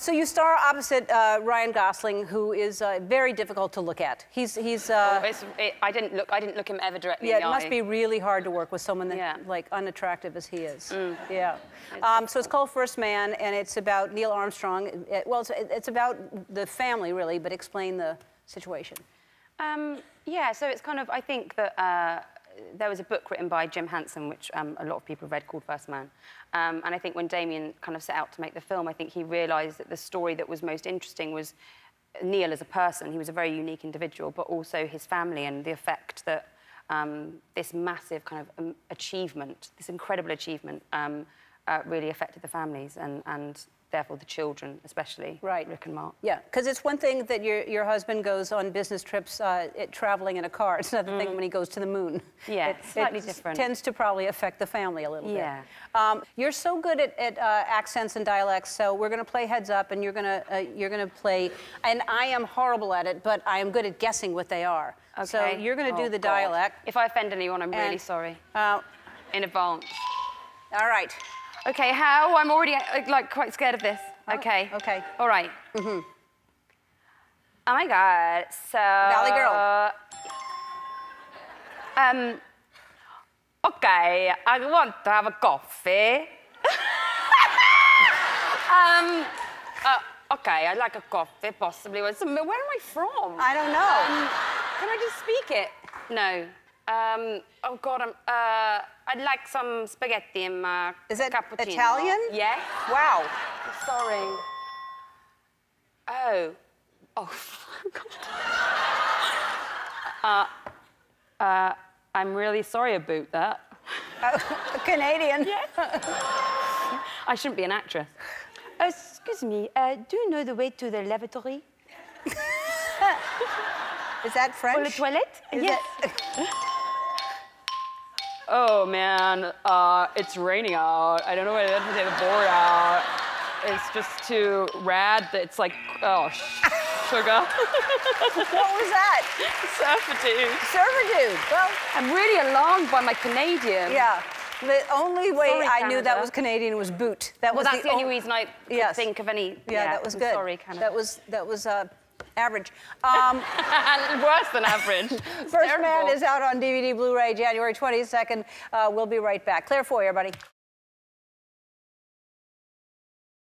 So you star opposite uh, Ryan Gosling, who is uh, very difficult to look at. He's he's. Uh, Oh, it, I didn't look. I didn't look him ever directly yeah, it must eye. be really hard to work with someone that Yeah. like unattractive as he is. Yeah. Um, so it's called First Man, and it's about Neil Armstrong. It- well, it's, it's about the family really, but explain the situation. Um, yeah, so it's kind of, I think that uh, there was a book written by Jim Hansen, which um, a lot of people read, called First Man. Um, and I think when Damien kind of set out to make the film, I think he realised that the story that was most interesting was Neil as a person. He was a very unique individual, but also his family and the effect that um, this massive kind of um, achievement, this incredible achievement, um, uh, really affected the families and, and therefore the children, especially Right. Rick and Mark. Yeah, because it's one thing that your, your husband goes on business trips uh, it, traveling in a car. It's another thing when he goes to the moon. Yeah, it, slightly it different. tends to probably affect the family a little Yeah. bit. Um, you're so good at, at uh, accents and dialects, so we're going to play heads up, and you're going to uh, you're going to play. And I am horrible at it, but I am good at guessing what they are. Okay. So you're going to Oh, do the God. dialect. If I offend anyone, I'm really sorry Uh, in advance. all right. Okay, how? I'm already like quite scared of this. okay. Oh, okay. All right. Mm-hmm. Oh my God. So. Valley Girl. Um. Okay, I want to have a coffee. um. Uh, okay, I'd like a coffee, possibly. with some- Where am I from? I don't know. Um, can I just speak it? No. Um, oh God, I'm, uh, I'd like some spaghetti and uh, Is that cappuccino. Italian? Yes. Wow. Sorry. Oh. Oh, God. uh, uh, I'm really sorry about that. Canadian. I shouldn't be an actress. Excuse me, uh, do you know the way to the lavatory? Is that French? The toilet? Is yes. Oh man, uh, it's raining out. I don't know where to take the board out. It's just too rad that it's like, oh, sh- sugar. what was that? Servitude. Servitude. Well, I'm really alarmed by my Canadian. yeah. The only way Sorry, I knew that was Canadian was boot. That Well, was that's the, only on- reason I could Yes. think of any. Yeah, that was good. Sorry, Canada. That was that was uh, average. Um, worse than average. First Man is out on DVD, Blu-ray, January 22nd. Uh, we'll be right back. Claire Foy, everybody.